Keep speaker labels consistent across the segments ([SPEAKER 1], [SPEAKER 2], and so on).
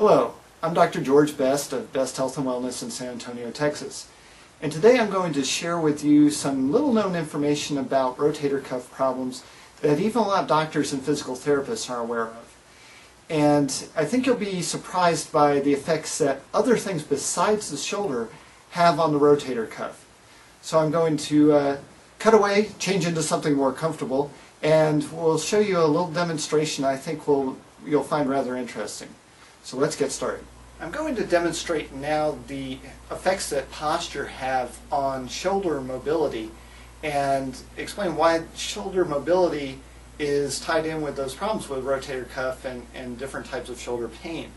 [SPEAKER 1] Hello, I'm Dr. George Best of Best Health and Wellness in San Antonio, Texas. And today I'm going to share with you some little known information about rotator cuff problems that even a lot of doctors and physical therapists are aware of. And I think you'll be surprised by the effects that other things besides the shoulder have on the rotator cuff. So I'm going to uh, cut away, change into something more comfortable, and we'll show you a little demonstration I think will you'll find rather interesting. So let's get started. I'm going to demonstrate now the effects that posture have on shoulder mobility and explain why shoulder mobility is tied in with those problems with rotator cuff and, and different types of shoulder pain.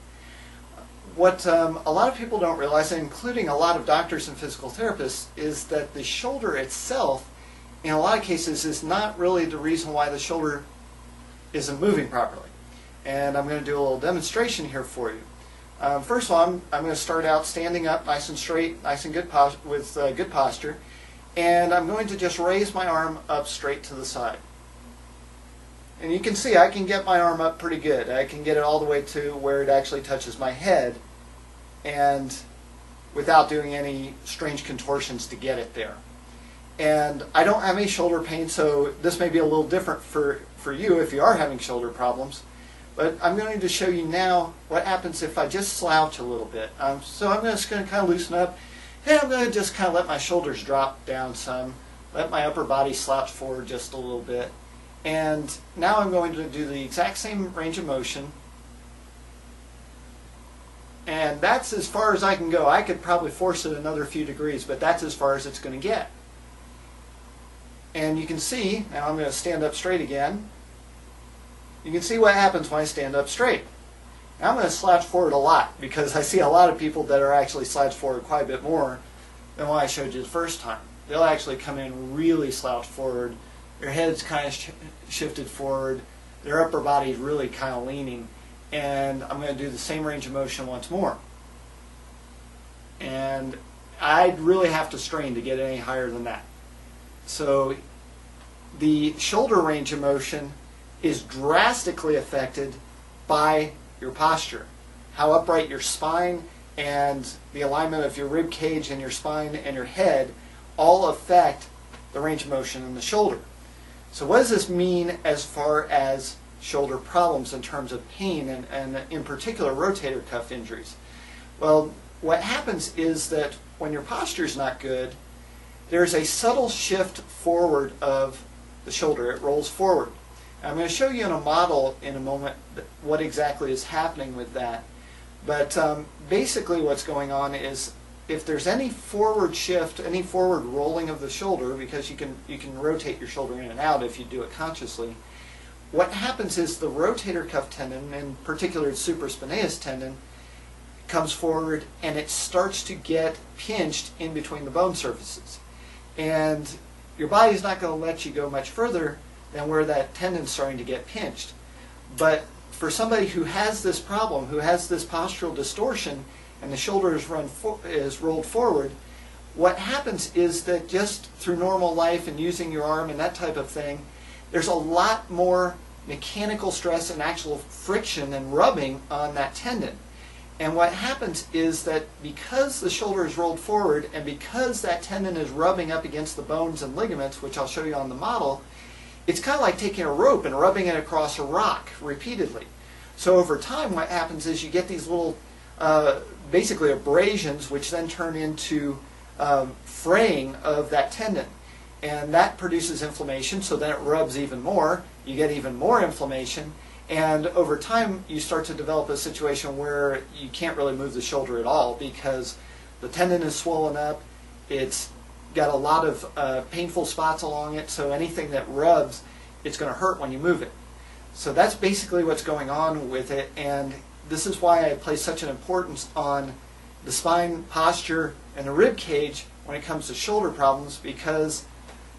[SPEAKER 1] What um, a lot of people don't realize, including a lot of doctors and physical therapists, is that the shoulder itself, in a lot of cases, is not really the reason why the shoulder isn't moving properly. And I'm going to do a little demonstration here for you. Um, first of all, I'm, I'm going to start out standing up nice and straight, nice and good with uh, good posture. And I'm going to just raise my arm up straight to the side. And you can see I can get my arm up pretty good. I can get it all the way to where it actually touches my head and without doing any strange contortions to get it there. And I don't have any shoulder pain, so this may be a little different for, for you if you are having shoulder problems. But I'm going to show you now what happens if I just slouch a little bit. Um, so I'm just going to kind of loosen up, and I'm going to just kind of let my shoulders drop down some, let my upper body slouch forward just a little bit. And now I'm going to do the exact same range of motion. And that's as far as I can go. I could probably force it another few degrees, but that's as far as it's going to get. And you can see, now I'm going to stand up straight again, you can see what happens when I stand up straight. I'm going to slouch forward a lot because I see a lot of people that are actually slouched forward quite a bit more than what I showed you the first time. They'll actually come in really slouched forward. Their head's kind of sh shifted forward. Their upper body's really kind of leaning. And I'm going to do the same range of motion once more. And I'd really have to strain to get any higher than that. So the shoulder range of motion is drastically affected by your posture. How upright your spine and the alignment of your rib cage and your spine and your head all affect the range of motion in the shoulder. So what does this mean as far as shoulder problems in terms of pain and, and in particular rotator cuff injuries? Well, what happens is that when your posture is not good, there's a subtle shift forward of the shoulder. It rolls forward. I'm going to show you in a model in a moment what exactly is happening with that. But um, basically what's going on is if there's any forward shift, any forward rolling of the shoulder, because you can, you can rotate your shoulder in and out if you do it consciously, what happens is the rotator cuff tendon, in particular the supraspinatus tendon, comes forward and it starts to get pinched in between the bone surfaces. And your body's not going to let you go much further and where that tendon's starting to get pinched. But for somebody who has this problem, who has this postural distortion, and the shoulder is, run for, is rolled forward, what happens is that just through normal life and using your arm and that type of thing, there's a lot more mechanical stress and actual friction and rubbing on that tendon. And what happens is that because the shoulder is rolled forward and because that tendon is rubbing up against the bones and ligaments, which I'll show you on the model, it's kind of like taking a rope and rubbing it across a rock repeatedly. So over time, what happens is you get these little, uh, basically abrasions, which then turn into um, fraying of that tendon. And that produces inflammation, so then it rubs even more. You get even more inflammation. And over time, you start to develop a situation where you can't really move the shoulder at all because the tendon is swollen up, it's got a lot of uh, painful spots along it, so anything that rubs, it's going to hurt when you move it. So that's basically what's going on with it, and this is why I place such an importance on the spine posture and the rib cage when it comes to shoulder problems because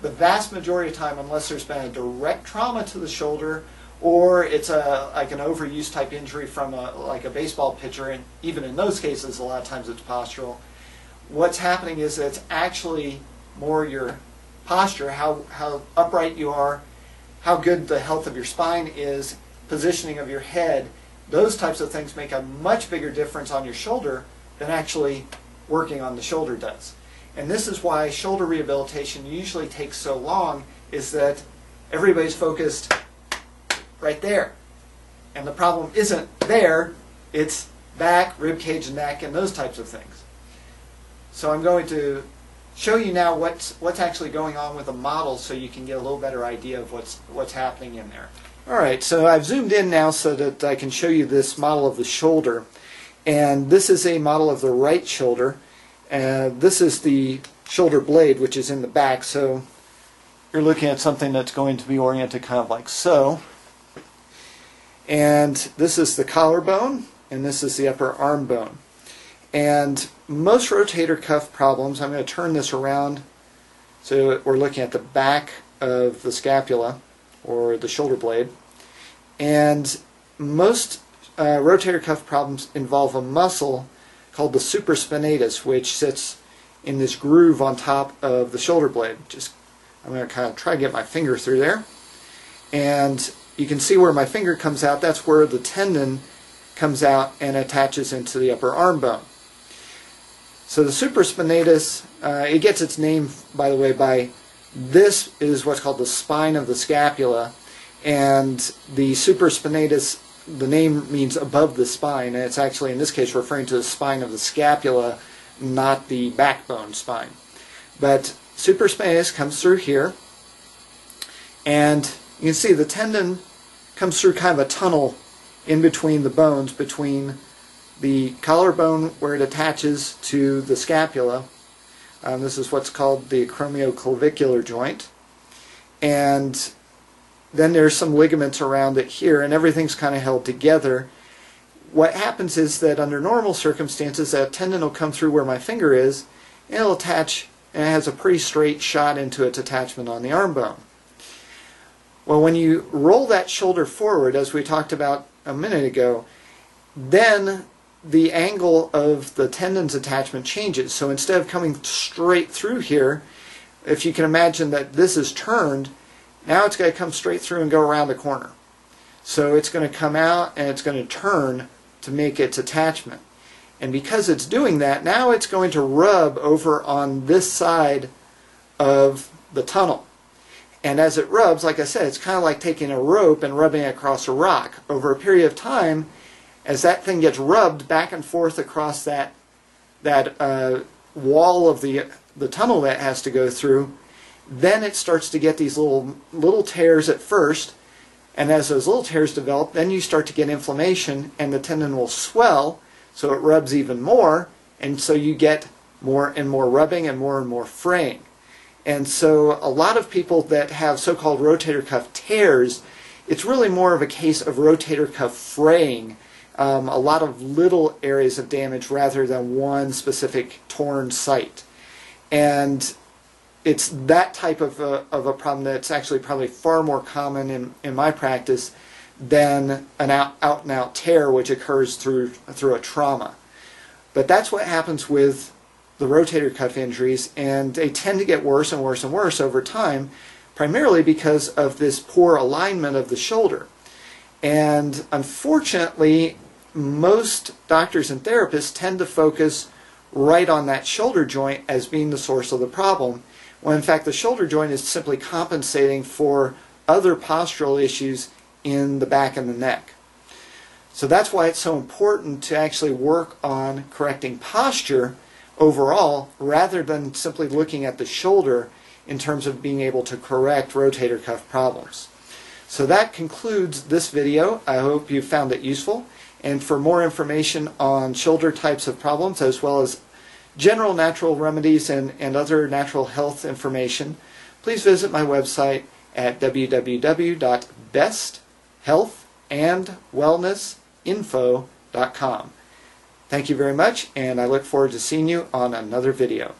[SPEAKER 1] the vast majority of time, unless there's been a direct trauma to the shoulder or it's a like an overuse type injury from a like a baseball pitcher, and even in those cases, a lot of times it's postural what's happening is that it's actually more your posture, how, how upright you are, how good the health of your spine is, positioning of your head, those types of things make a much bigger difference on your shoulder than actually working on the shoulder does. And this is why shoulder rehabilitation usually takes so long is that everybody's focused right there. And the problem isn't there, it's back, rib cage, neck, and those types of things. So I'm going to show you now what's, what's actually going on with the model so you can get a little better idea of what's, what's happening in there. All right, so I've zoomed in now so that I can show you this model of the shoulder. And this is a model of the right shoulder. And this is the shoulder blade, which is in the back. So you're looking at something that's going to be oriented kind of like so. And this is the collarbone, and this is the upper arm bone. And most rotator cuff problems, I'm going to turn this around so we're looking at the back of the scapula or the shoulder blade. And most uh, rotator cuff problems involve a muscle called the supraspinatus, which sits in this groove on top of the shoulder blade. Just I'm going to kind of try to get my finger through there. And you can see where my finger comes out. That's where the tendon comes out and attaches into the upper arm bone. So the supraspinatus, uh, it gets its name, by the way, by this is what's called the spine of the scapula. And the supraspinatus, the name means above the spine. And it's actually, in this case, referring to the spine of the scapula, not the backbone spine. But supraspinatus comes through here, and you can see the tendon comes through kind of a tunnel in between the bones, between the collarbone where it attaches to the scapula. Um, this is what's called the acromioclavicular joint. And then there's some ligaments around it here, and everything's kind of held together. What happens is that under normal circumstances, that tendon will come through where my finger is, and it'll attach and it has a pretty straight shot into its attachment on the arm bone. Well, when you roll that shoulder forward, as we talked about a minute ago, then the angle of the tendon's attachment changes. So instead of coming straight through here, if you can imagine that this is turned, now it's going to come straight through and go around the corner. So it's going to come out and it's going to turn to make its attachment. And because it's doing that, now it's going to rub over on this side of the tunnel. And as it rubs, like I said, it's kind of like taking a rope and rubbing it across a rock. Over a period of time, as that thing gets rubbed back and forth across that that uh, wall of the the tunnel that has to go through, then it starts to get these little little tears at first, and as those little tears develop, then you start to get inflammation, and the tendon will swell, so it rubs even more, and so you get more and more rubbing and more and more fraying. And so a lot of people that have so-called rotator cuff tears, it's really more of a case of rotator cuff fraying, um, a lot of little areas of damage rather than one specific torn site. And it's that type of a, of a problem that's actually probably far more common in, in my practice than an out, out and out tear which occurs through through a trauma. But that's what happens with the rotator cuff injuries, and they tend to get worse and worse and worse over time, primarily because of this poor alignment of the shoulder. And unfortunately, most doctors and therapists tend to focus right on that shoulder joint as being the source of the problem, when in fact the shoulder joint is simply compensating for other postural issues in the back and the neck. So that's why it's so important to actually work on correcting posture overall rather than simply looking at the shoulder in terms of being able to correct rotator cuff problems. So that concludes this video. I hope you found it useful. And for more information on shoulder types of problems as well as general natural remedies and, and other natural health information, please visit my website at www.besthealthandwellnessinfo.com. Thank you very much, and I look forward to seeing you on another video.